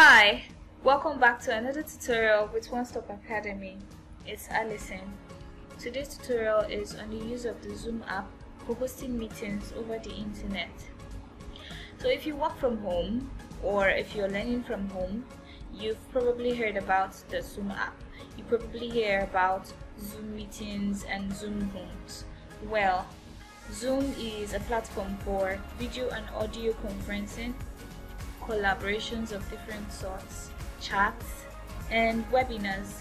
Hi, welcome back to another tutorial with One Stop Academy. It's Alison. Today's tutorial is on the use of the Zoom app for hosting meetings over the internet. So if you work from home or if you're learning from home, you've probably heard about the Zoom app. You probably hear about Zoom meetings and Zoom rooms. Well, Zoom is a platform for video and audio conferencing, collaborations of different sorts, chats, and webinars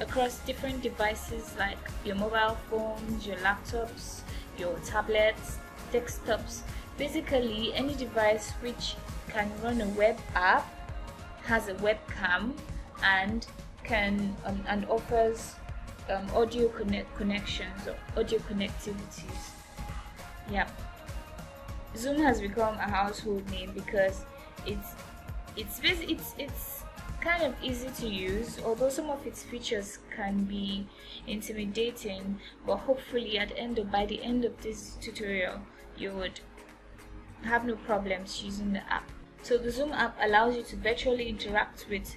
across different devices like your mobile phones, your laptops, your tablets, desktops, basically any device which can run a web app, has a webcam, and can um, and offers um, audio connect connections or audio connectivities. Yeah. Zoom has become a household name because it's it's it's it's kind of easy to use although some of its features can be intimidating but hopefully at end of by the end of this tutorial you would have no problems using the app. So the zoom app allows you to virtually interact with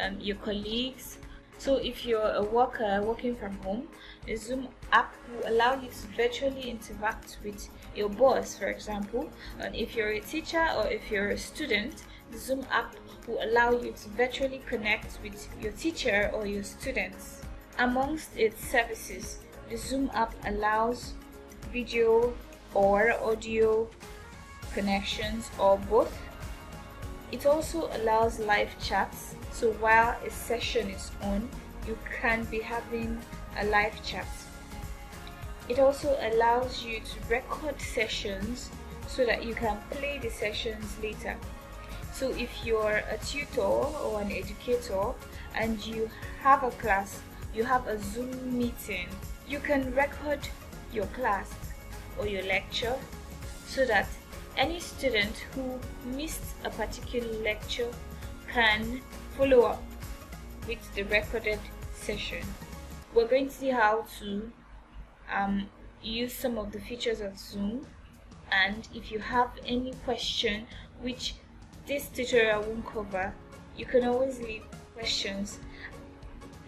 um, your colleagues. So if you're a worker working from home, the Zoom app will allow you to virtually interact with your boss, for example. And if you're a teacher or if you're a student, the Zoom app will allow you to virtually connect with your teacher or your students. Amongst its services, the Zoom app allows video or audio connections or both. It also allows live chats so while a session is on, you can be having a live chat. It also allows you to record sessions so that you can play the sessions later. So if you're a tutor or an educator and you have a class, you have a Zoom meeting, you can record your class or your lecture so that any student who missed a particular lecture can follow up with the recorded session. We're going to see how to um, use some of the features of Zoom and if you have any question which this tutorial won't cover, you can always leave questions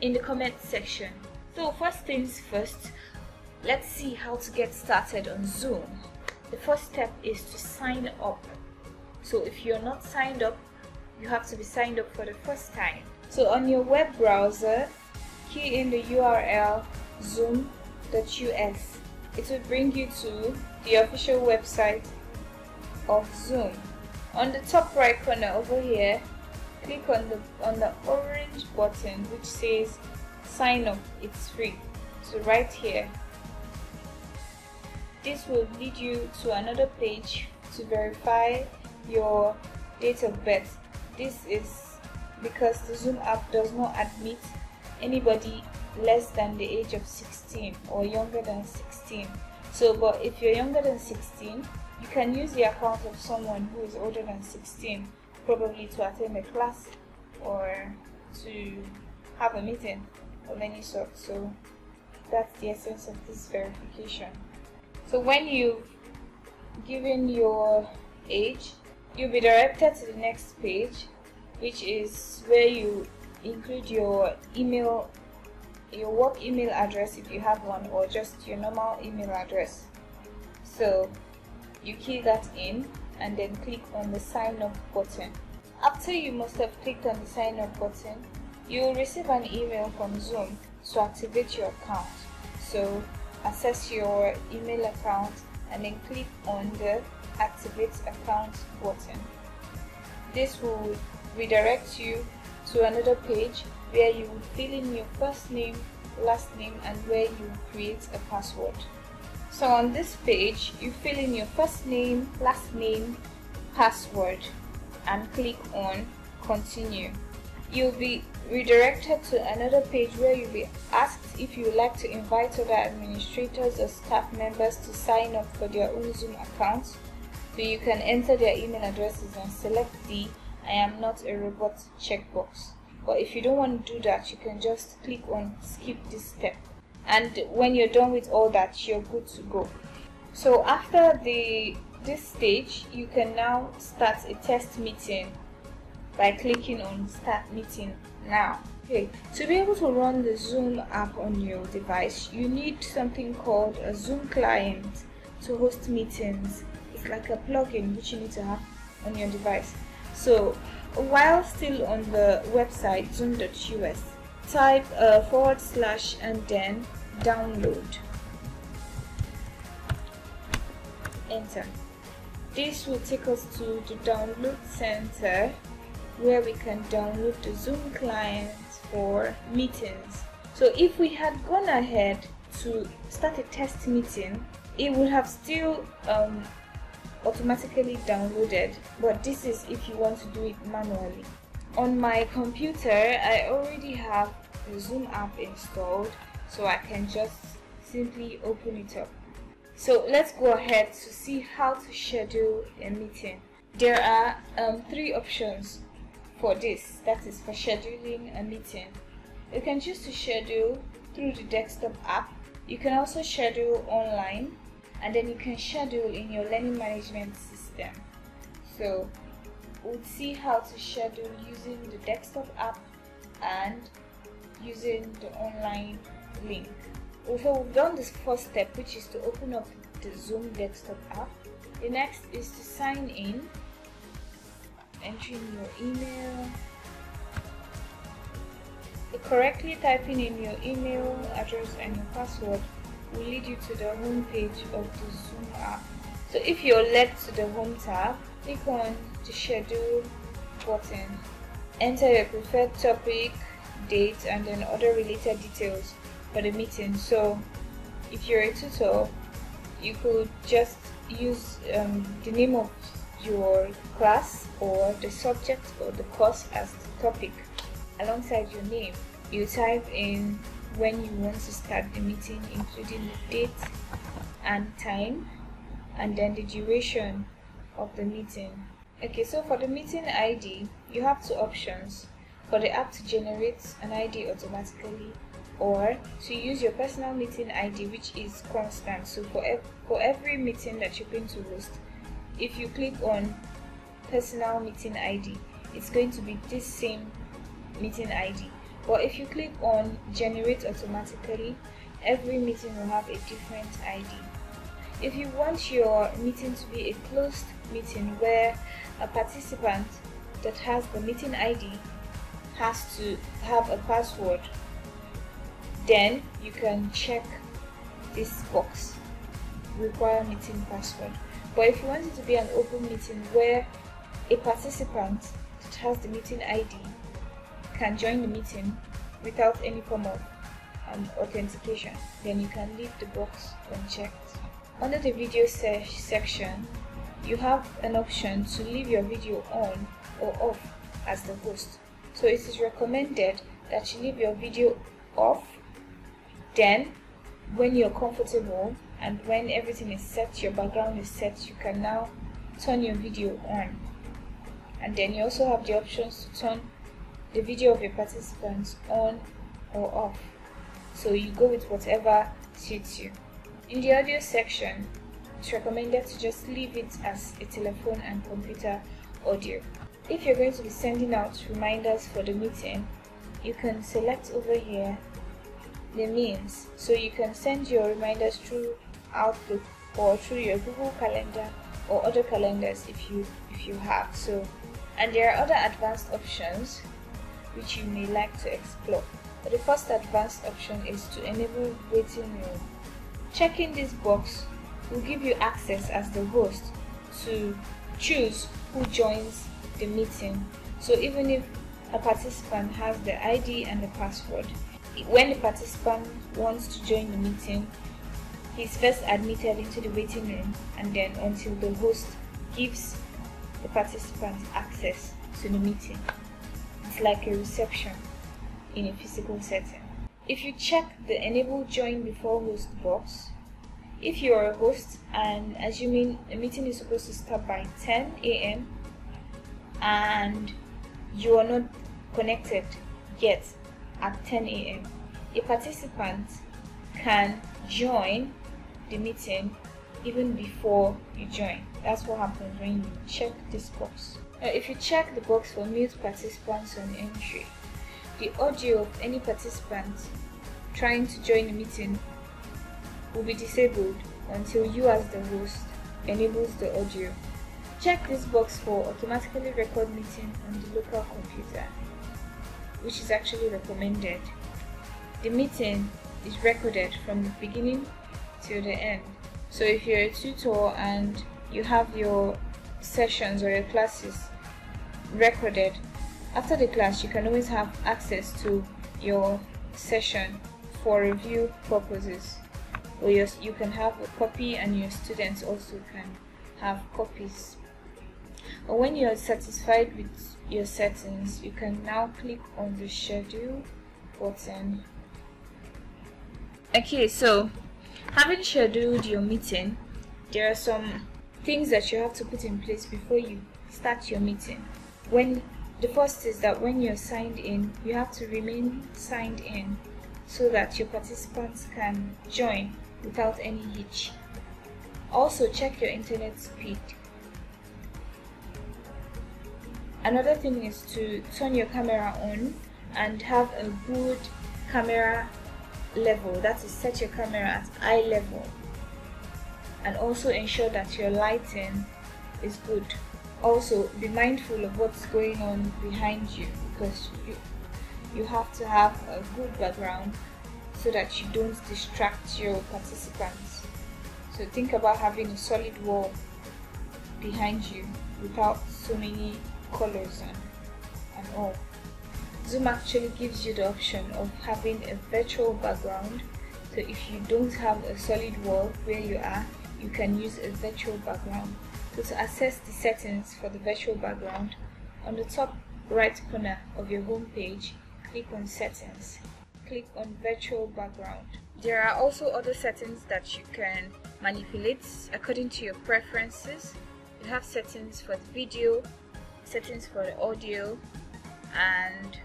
in the comment section. So first things first, let's see how to get started on Zoom. The first step is to sign up. So if you're not signed up, you have to be signed up for the first time. So on your web browser, key in the URL zoom.us. It will bring you to the official website of Zoom. On the top right corner over here, click on the on the orange button which says sign up it's free so right here this will lead you to another page to verify your date of birth this is because the Zoom app does not admit anybody less than the age of 16 or younger than 16. So, but if you're younger than 16, you can use the account of someone who is older than 16, probably to attend a class or to have a meeting of any sort. So, that's the essence of this verification. So, when you've given your age, you'll be directed to the next page which is where you include your email your work email address if you have one or just your normal email address. So you key that in and then click on the sign up button. After you must have clicked on the sign up button you will receive an email from zoom to activate your account. So access your email account and then click on the activate account button. This will redirect you to another page where you will fill in your first name, last name and where you create a password. So on this page, you fill in your first name, last name, password and click on continue. You'll be redirected to another page where you'll be asked if you would like to invite other administrators or staff members to sign up for their own Zoom accounts so you can enter their email addresses and select the I am not a robot checkbox. But if you don't want to do that, you can just click on skip this step. And when you're done with all that, you're good to go. So after the this stage, you can now start a test meeting by clicking on start meeting now. Okay, to be able to run the Zoom app on your device, you need something called a Zoom client to host meetings. It's like a plugin which you need to have on your device. So, while still on the website zoom.us, type uh, forward slash and then download. Enter. This will take us to the download center where we can download the Zoom client for meetings. So if we had gone ahead to start a test meeting, it would have still um, automatically downloaded, but this is if you want to do it manually. On my computer, I already have the Zoom app installed, so I can just simply open it up. So let's go ahead to see how to schedule a meeting. There are um, three options for this, that is for scheduling a meeting. You can choose to schedule through the desktop app. You can also schedule online and then you can schedule in your learning management system. So we'll see how to schedule using the desktop app and using the online link. So we've done this first step which is to open up the Zoom desktop app. The next is to sign in entering your email correctly typing in your email address and your password will lead you to the home page of the Zoom app. So if you're led to the home tab, click on the schedule button. Enter your preferred topic, date and then other related details for the meeting. So if you're a tutor, you could just use um, the name of your class or the subject or the course as the topic alongside your name. You type in when you want to start the meeting including the date and time and then the duration of the meeting. Okay, so for the meeting ID, you have two options. For the app to generate an ID automatically or to use your personal meeting ID which is constant. So for, ev for every meeting that you're going to host, if you click on personal meeting ID it's going to be this same meeting ID but if you click on generate automatically every meeting will have a different ID if you want your meeting to be a closed meeting where a participant that has the meeting ID has to have a password then you can check this box require meeting password. But if you want it to be an open meeting where a participant that has the meeting ID can join the meeting without any form of um, authentication, then you can leave the box unchecked. Under the video se section, you have an option to leave your video on or off as the host. So it is recommended that you leave your video off. Then, when you're comfortable, and when everything is set your background is set you can now turn your video on and then you also have the options to turn the video of your participants on or off. So you go with whatever suits you. In the audio section it's recommended to just leave it as a telephone and computer audio. If you're going to be sending out reminders for the meeting you can select over here the means. So you can send your reminders through Outlook or through your Google Calendar or other calendars if you if you have. So and there are other advanced options which you may like to explore. The first advanced option is to enable waiting room. Checking this box will give you access as the host to choose who joins the meeting. So even if a participant has the ID and the password when the participant wants to join the meeting He's first admitted into the waiting room and then until the host gives the participant access to the meeting. It's like a reception in a physical setting. If you check the enable join before host box, if you are a host and assuming a meeting is supposed to start by 10 a.m. and you are not connected yet at 10 a.m., a participant can join the meeting even before you join. That's what happens when you check this box. Now, if you check the box for mute participants on entry, the audio of any participant trying to join the meeting will be disabled until you as the host enables the audio. Check this box for automatically record meeting on the local computer, which is actually recommended. The meeting is recorded from the beginning till the end. So if you're a tutor and you have your sessions or your classes recorded, after the class you can always have access to your session for review purposes. Or your, you can have a copy and your students also can have copies. Or when you are satisfied with your settings you can now click on the schedule button. Okay so having scheduled your meeting there are some things that you have to put in place before you start your meeting when the first is that when you're signed in you have to remain signed in so that your participants can join without any hitch. Also check your internet speed. Another thing is to turn your camera on and have a good camera level that is set your camera at eye level and also ensure that your lighting is good also be mindful of what's going on behind you because you you have to have a good background so that you don't distract your participants. So think about having a solid wall behind you without so many colors and, and all. Zoom actually gives you the option of having a virtual background. So if you don't have a solid wall where you are, you can use a virtual background. To access the settings for the virtual background, on the top right corner of your home page, click on settings click on virtual background. There are also other settings that you can manipulate according to your preferences. You have settings for the video, settings for the audio, and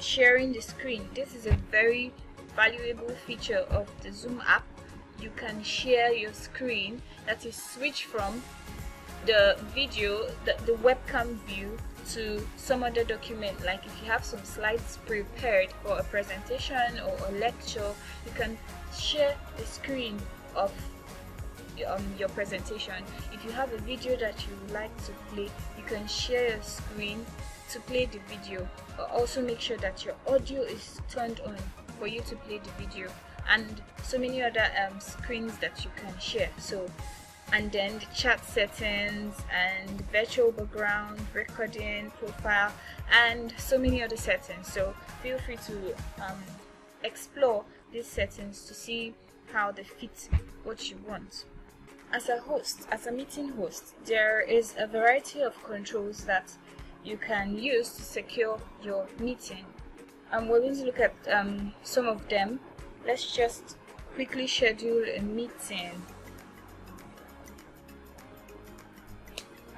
sharing the screen. This is a very valuable feature of the Zoom app. You can share your screen that is switch from the video, the, the webcam view to some other document. Like if you have some slides prepared for a presentation or a lecture you can share the screen of um, your presentation. If you have a video that you would like to play you can share your screen to play the video. But also make sure that your audio is turned on for you to play the video and so many other um, screens that you can share. So and then the chat settings and virtual background recording profile and so many other settings. So feel free to um, explore these settings to see how they fit what you want. As a host as a meeting host there is a variety of controls that you can use to secure your meeting. And we're going to look at um, some of them. Let's just quickly schedule a meeting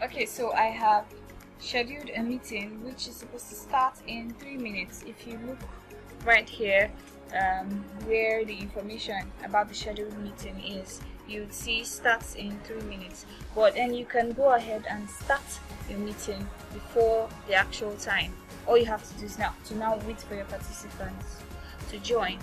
Okay, so I have scheduled a meeting which is supposed to start in three minutes. If you look right here um, where the information about the scheduled meeting is, you would see starts in three minutes. But then you can go ahead and start your meeting before the actual time. All you have to do is now to now wait for your participants to join.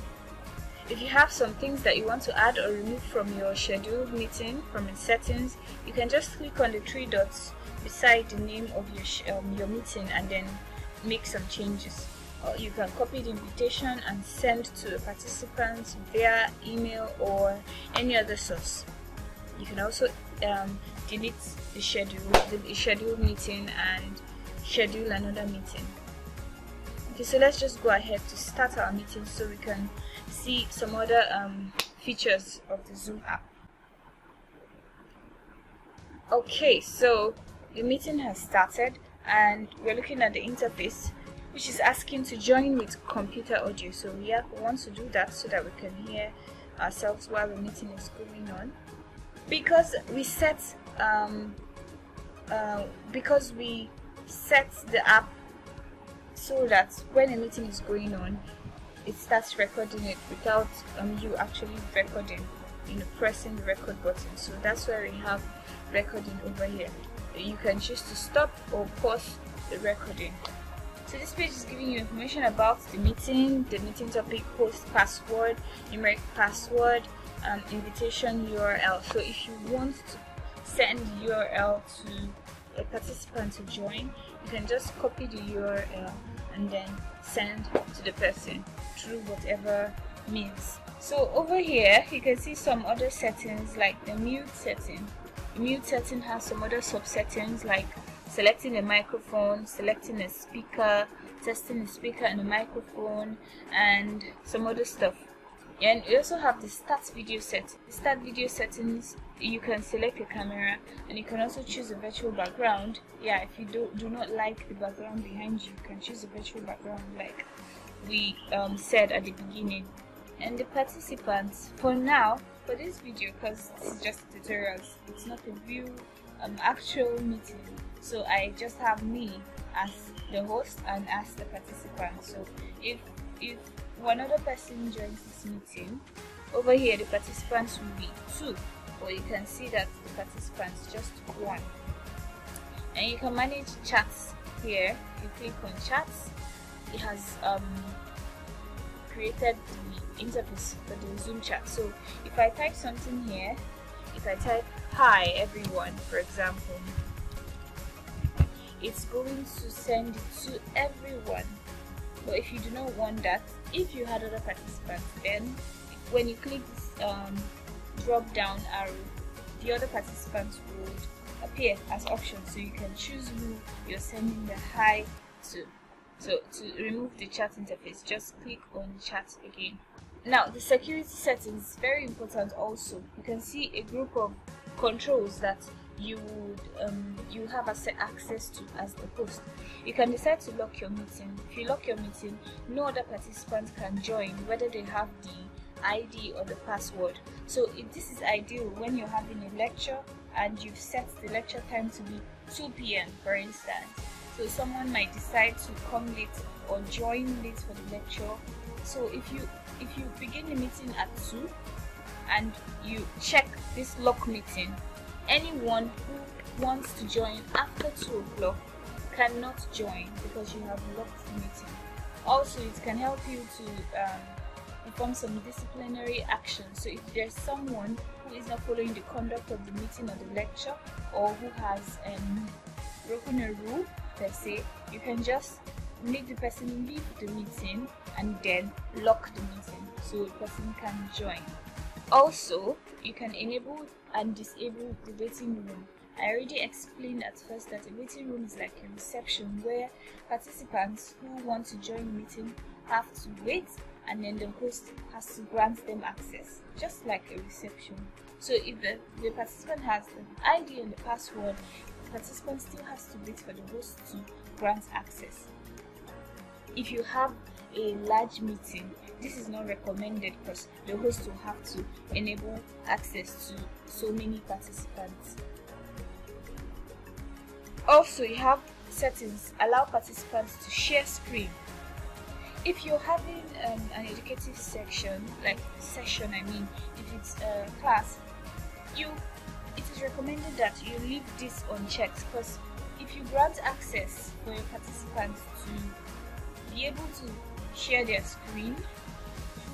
If you have some things that you want to add or remove from your scheduled meeting from the settings, you can just click on the three dots beside the name of your, um, your meeting and then make some changes. Or you can copy the invitation and send to the participants via email or any other source. You can also um, delete the schedule, the scheduled meeting and schedule another meeting. Okay, so let's just go ahead to start our meeting so we can see some other um, features of the Zoom app. Okay, so the meeting has started and we're looking at the interface which is asking to join with computer audio. So we, have, want to do that so that we can hear ourselves while the meeting is going on. Because we set um, uh, because we set the app so that when a meeting is going on, it starts recording it without um, you actually recording, you know, pressing the record button. So that's why we have recording over here. you can choose to stop or pause the recording. So this page is giving you information about the meeting, the meeting topic, host password, numeric password, um, invitation URL. So if you want to send URL to a participant to join, you can just copy the URL and then send to the person through whatever means. So over here, you can see some other settings like the mute setting. The mute setting has some other sub settings like selecting a microphone, selecting a speaker, testing the speaker and the microphone, and some other stuff. And you also have the start video set. The start video settings, you can select a camera and you can also choose a virtual background. Yeah, if you do, do not like the background behind you, you can choose a virtual background like we um, said at the beginning. And the participants, for now, for this video, because this is just a tutorial, it's not a real um, actual meeting. So I just have me as the host and as the participant. So if if one other person joins this meeting, over here the participants will be two, or you can see that the participants just one. And you can manage chats here. You click on chats. It has um, created the interface for the Zoom chat. So if I type something here, if I type hi everyone, for example, it's going to send it to everyone. But if you do not want that if you had other participants then when you click this um, drop down arrow the other participants would appear as options. So you can choose who you're sending the hi to so to remove the chat interface just click on chat again now the security settings is very important also you can see a group of controls that you would um, you have access to as the host. You can decide to lock your meeting. If you lock your meeting, no other participants can join, whether they have the ID or the password. So if this is ideal when you're having a lecture and you've set the lecture time to be 2 p.m. for instance. So someone might decide to come late or join late for the lecture. So if you if you begin the meeting at 2 and you check this lock meeting anyone who wants to join after 2 o'clock cannot join because you have locked the meeting. Also, it can help you to um, perform some disciplinary action. So if there's someone who is not following the conduct of the meeting or the lecture or who has um, broken a rule per se, you can just make the person leave the meeting and then lock the meeting so the person can join. Also, you can enable and disable the waiting room. I already explained at first that a waiting room is like a reception where participants who want to join the meeting have to wait and then the host has to grant them access, just like a reception. So if the, the participant has the ID and the password, participant still has to wait for the host to grant access. If you have a large meeting, this is not recommended because the host will have to enable access to so many participants. Also, you have settings allow participants to share screen. If you're having um, an educative section, like session, I mean, if it's a class, you recommended that you leave this unchecked because if you grant access for your participants to be able to share their screen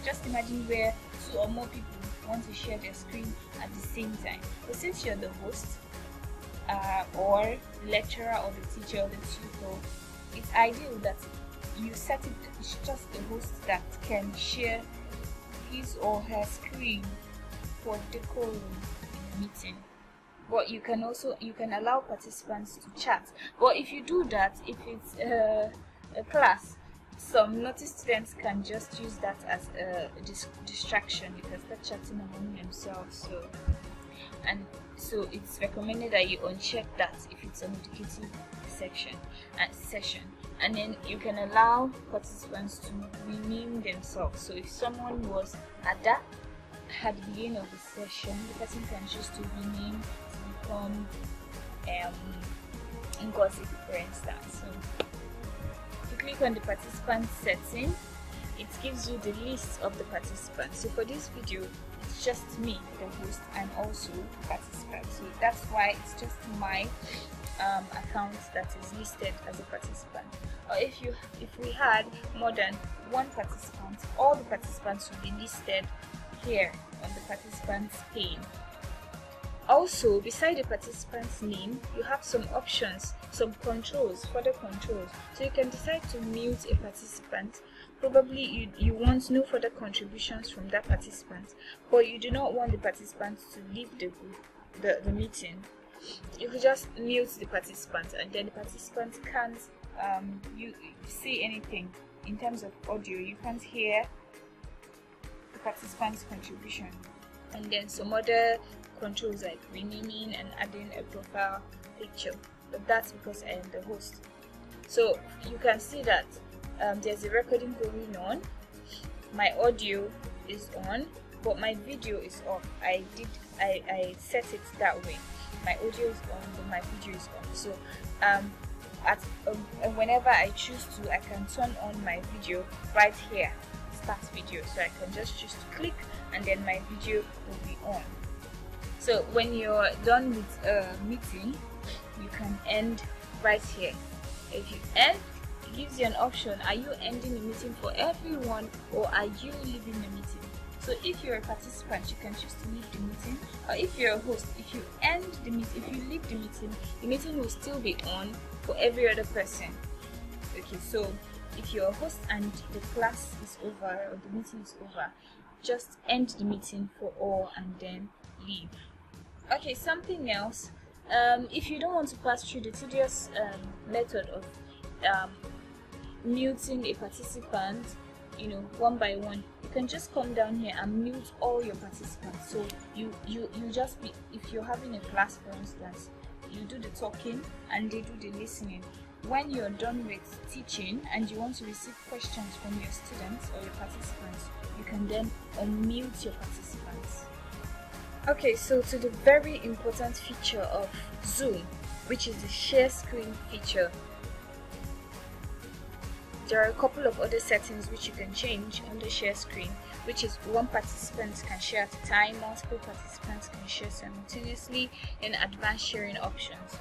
just imagine where two or more people want to share their screen at the same time. But since you're the host, uh, or lecturer or the teacher or the tutor, it's ideal that you set it, it's just the host that can share his or her screen for decorum in a meeting but you can also you can allow participants to chat. But if you do that if it's a class some naughty students can just use that as a dis distraction because they're chatting among themselves so. And so it's recommended that you uncheck that if it's an educative section uh, session. And then you can allow participants to rename themselves. So if someone was Ada at the beginning of the session the person can choose to rename become um Ngozi for instance so you click on the participant setting it gives you the list of the participants so for this video it's just me the host and also participant so that's why it's just my um, account that is listed as a participant. Or if you if we had more than one participant, all the participants would be listed here on the participants pane. Also, beside the participant's name, you have some options, some controls, further controls. So you can decide to mute a participant. Probably you, you want no further contributions from that participant, but you do not want the participant to leave the group, the, the meeting. You could just mute the participant and then the participant can't um, you see anything in terms of audio. You can't hear the participant's contribution. And then some other controls like renaming and adding a profile picture. But that's because I am the host. So you can see that um, there's a recording going on. My audio is on but my video is off. I did I, I set it that way. My audio is on but my video is off. So um, at um, whenever I choose to I can turn on my video right here. Start video. So I can just choose to click and then my video will be on so when you're done with a meeting you can end right here. If you end it gives you an option. Are you ending the meeting for everyone or are you leaving the meeting? So if you're a participant you can choose to leave the meeting. Or if you're a host if you end the meeting if you leave the meeting the meeting will still be on for every other person. Okay so if you're a host and the class is over or the meeting is over just end the meeting for all and then leave okay something else. Um, if you don't want to pass through the tedious um, method of um, muting a participant you know one by one you can just come down here and mute all your participants. So you you you just be if you're having a class for instance you do the talking and they do the listening. When you're done with teaching and you want to receive questions from your students or your participants you can then unmute your participants Okay, so to the very important feature of Zoom, which is the share screen feature. There are a couple of other settings which you can change on the share screen, which is one participant can share at a time, multiple participants can share simultaneously, and advanced sharing options.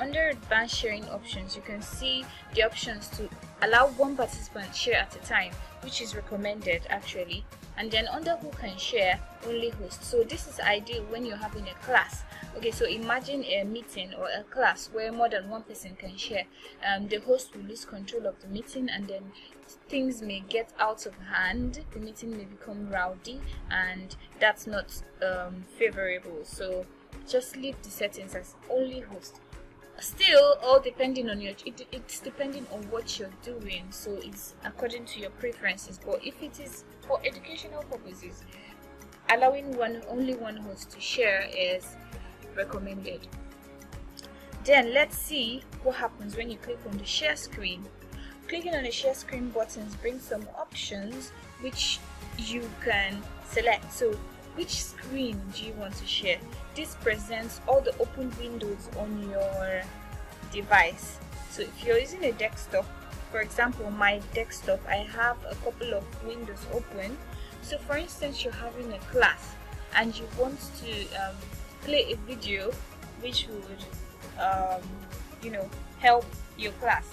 Under advanced sharing options, you can see the options to allow one participant share at a time, which is recommended actually, and then under who can share only host so this is ideal when you're having a class. Okay so imagine a meeting or a class where more than one person can share. Um, the host will lose control of the meeting and then things may get out of hand. The meeting may become rowdy and that's not um, favorable. So just leave the settings as only host still all depending on your it, it's depending on what you're doing. So it's according to your preferences. But if it is for educational purposes allowing one only one host to share is recommended. Then let's see what happens when you click on the share screen. Clicking on the share screen buttons brings some options which you can select. So which screen do you want to share? This presents all the open windows on your device. So if you're using a desktop for example my desktop I have a couple of windows open. So for instance you're having a class and you want to um, play a video which would um, you know help your class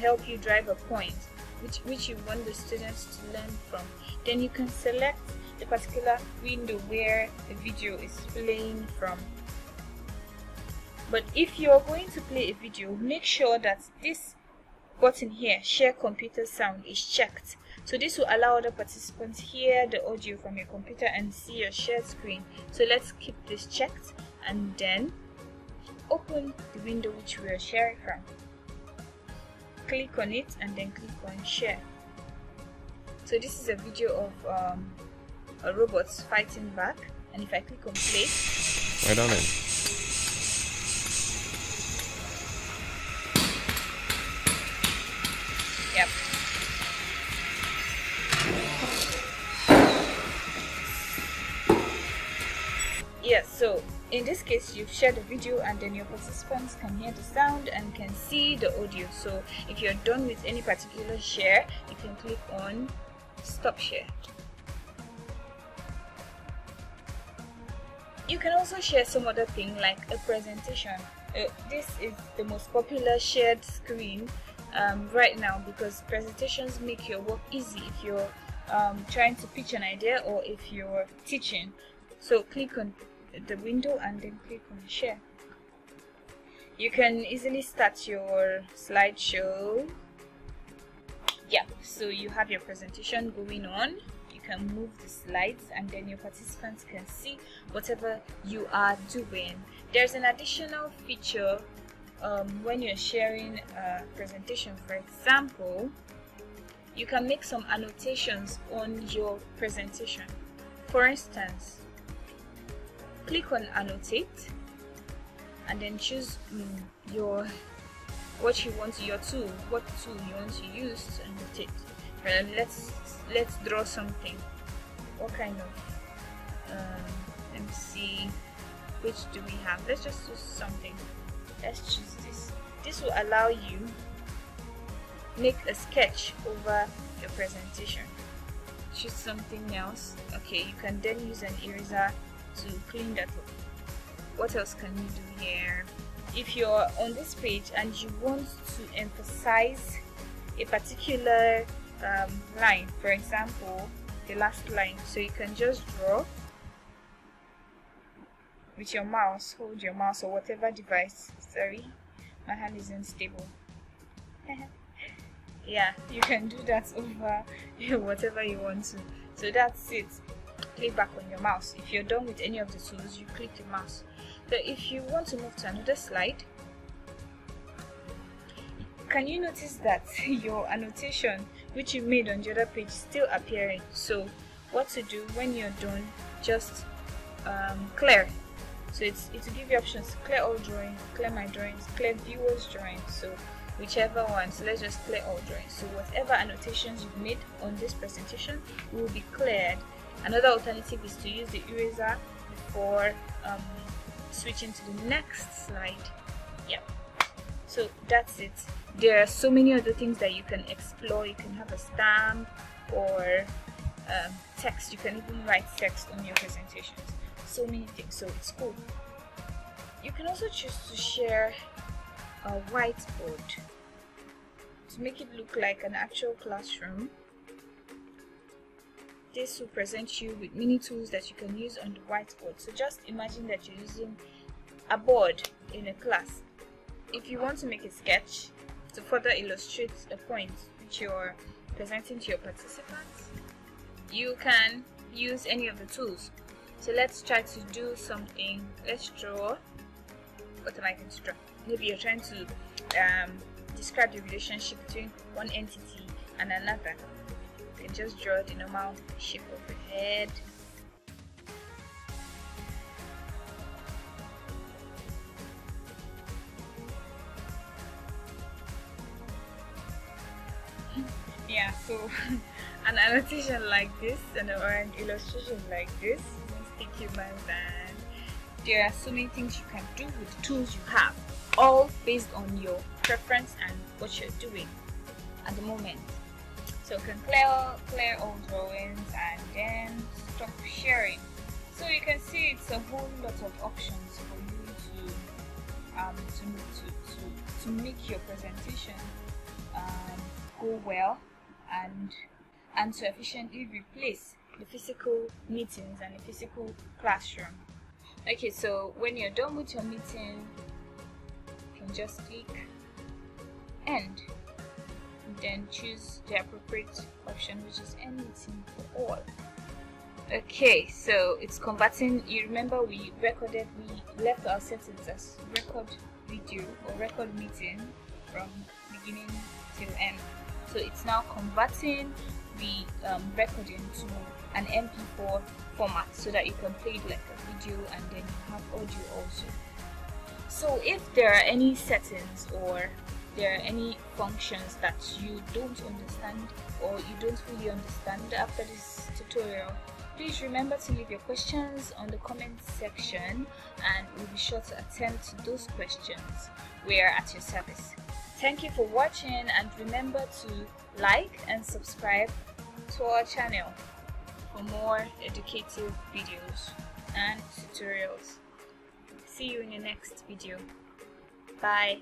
help you drive a point which, which you want the students to learn from. Then you can select the particular window where the video is playing from. But if you're going to play a video make sure that this button here share computer sound is checked. So this will allow other participants hear the audio from your computer and see your shared screen. So let's keep this checked and then open the window which we are sharing from. Click on it and then click on share. So this is a video of um, a robot fighting back and if I click on play right on it Yep. Yes, so in this case you've shared the video and then your participants can hear the sound and can see the audio. So if you're done with any particular share you can click on stop share you can also share some other thing like a presentation. Uh, this is the most popular shared screen um, right now because presentations make your work easy if you're um, trying to pitch an idea or if you're teaching. So click on the window and then click on share. You can easily start your slideshow. Yeah so you have your presentation going on can move the slides and then your participants can see whatever you are doing. There's an additional feature um, when you're sharing a presentation. For example you can make some annotations on your presentation. For instance click on annotate and then choose um, your what you want your tool what tool you want to use to annotate and let's let's draw something. What kind of um, let me see which do we have? Let's just do something. Let's choose this. This will allow you make a sketch over your presentation. Choose something else. Okay you can then use an eraser to clean that up. What else can you do here? If you're on this page and you want to emphasize a particular um, line. For example the last line. So you can just draw with your mouse hold your mouse or whatever device. Sorry my hand isn't stable. Yeah you can do that over whatever you want to. So that's it. Click back on your mouse. If you're done with any of the tools you click your mouse. So if you want to move to another slide can you notice that your annotation which you made on the other page still appearing. So what to do when you're done just um, clear. So it's it will give you options. Clear all drawings clear my drawings clear viewers drawings. So whichever one. So let's just clear all drawings. So whatever annotations you've made on this presentation will be cleared. Another alternative is to use the eraser before um, switching to the next slide. Yeah so that's it. There are so many other things that you can explore. You can have a stamp or um, text. You can even write text on your presentations. So many things. So it's cool. You can also choose to share a whiteboard to make it look like an actual classroom. This will present you with many tools that you can use on the whiteboard. So just imagine that you're using a board in a class. If you want to make a sketch to further illustrate a point which you're presenting to your participants, you can use any of the tools. So let's try to do something. Let's draw. What am I going to draw? Maybe you're trying to um, describe the relationship between one entity and another You can just draw the normal shape of the head yeah so an annotation like this and or an illustration like this stick human and there are so many things you can do with the tools you have all based on your preference and what you're doing at the moment. So you can clear clear all drawings and then stop sharing. So you can see it's a whole lot of options for you to um to to to, to make your presentation um, go well and and to efficiently replace the physical meetings and the physical classroom. Okay so when you're done with your meeting you can just click end. Then choose the appropriate option which is anything for all. Okay so it's converting. You remember we recorded we left our settings as record video or record meeting from beginning till end so it's now converting the um, recording to an mp4 format so that you can play it like a video and then you have audio also. So if there are any settings or there are any functions that you don't understand or you don't really understand after this tutorial please remember to leave your questions on the comment section and we'll be sure to attend to those questions. We are at your service thank you for watching and remember to like and subscribe to our channel for more educative videos and tutorials. See you in the next video. Bye.